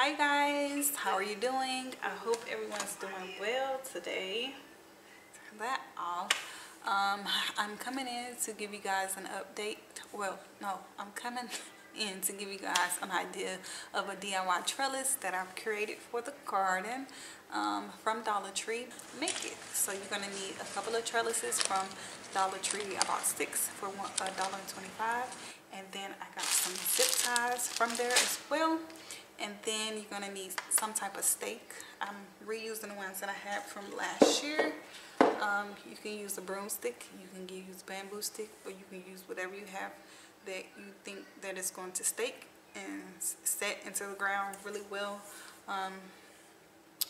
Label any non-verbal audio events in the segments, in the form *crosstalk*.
hi guys. How are you doing? I hope everyone's doing well today. Turn that off um, i'm coming in to give you guys an update. Well no i'm coming *laughs* in to give you guys an idea of a diy trellis that i've created for the garden um, from dollar tree. Make it. So you're going to need a couple of trellises from dollar tree about six for one dollar 25 and then i got some zip ties from there as well and then you're to need some type of stake i'm reusing the ones that i had from last year. Um, you can use a broomstick you can use bamboo stick or you can use whatever you have that you think that is going to stake and set into the ground really well. Um,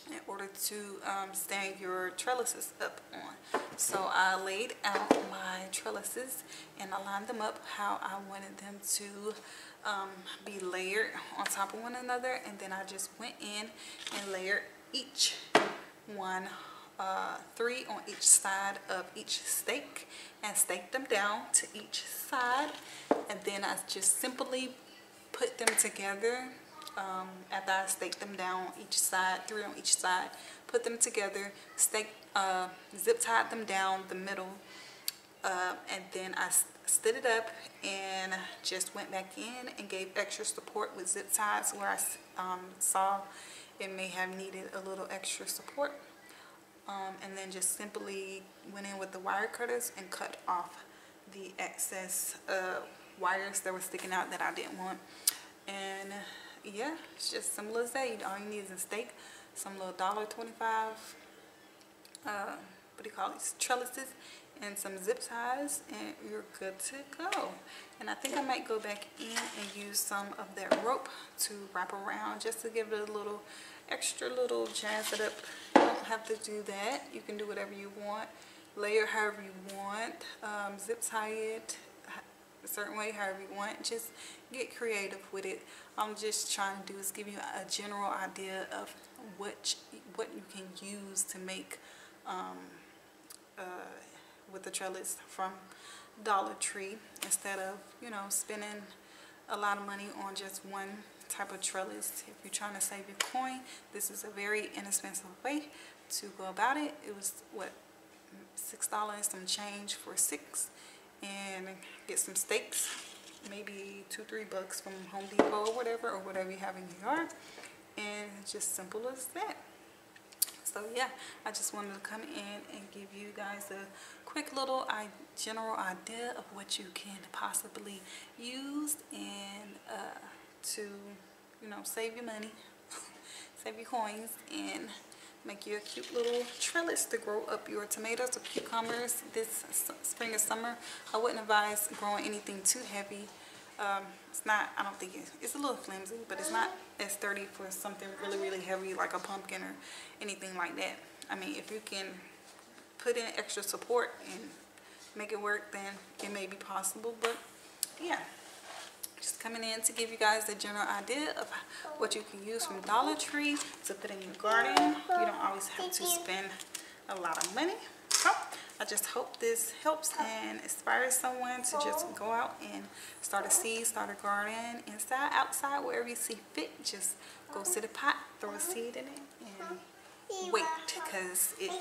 in order to um, stand your trellises up on. So I laid out my trellises and I lined them up how I wanted them to um, be layered on top of one another and then I just went in and layered each one uh, three on each side of each stake and staked them down to each side and then I just simply put them together um, after I staked them down each side, three on each side, put them together, stake, uh, zip tied them down the middle, uh, and then I stood it up and just went back in and gave extra support with zip ties where I um, saw it may have needed a little extra support. Um, and then just simply went in with the wire cutters and cut off the excess uh, wires that were sticking out that I didn't want. And yeah, it's just simple as that. All you need is a stake, some little dollar twenty-five, uh, what do you call these trellises, and some zip ties, and you're good to go. And I think I might go back in and use some of that rope to wrap around just to give it a little extra little jazz it up. You don't have to do that. You can do whatever you want. Layer however you want. Um, zip tie it a certain way, however you want. Just get creative with it. I'm just trying to do is give you a general idea of what what you can use to make um, uh, with the trellis from Dollar Tree instead of you know spending a lot of money on just one type of trellis. If you're trying to save your coin, this is a very inexpensive way to go about it. It was what six dollars some change for six and get some stakes maybe two three bucks from home depot or whatever or whatever you have in your yard. And just simple as that. So yeah i just wanted to come in and give you guys a quick little general idea of what you can possibly use and uh, to you know save your money *laughs* save your coins and make you a cute little trellis to grow up your tomatoes or cucumbers this spring or summer. I wouldn't advise growing anything too heavy. Um, it's not, I don't think it's, it's a little flimsy, but it's not as sturdy for something really, really heavy like a pumpkin or anything like that. I mean, if you can put in extra support and make it work, then it may be possible, but yeah just coming in to give you guys a general idea of what you can use from Dollar Tree to put in your garden. You don't always have to spend a lot of money. So I just hope this helps and inspires someone to just go out and start a seed, start a garden, inside, outside, wherever you see fit. Just go to the pot, throw a seed in it, and wait because it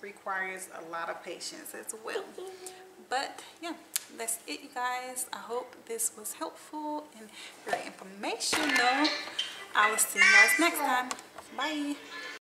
requires a lot of patience as well. But yeah, that's it you guys. I hope this was helpful and very informational i will see you guys next time. Bye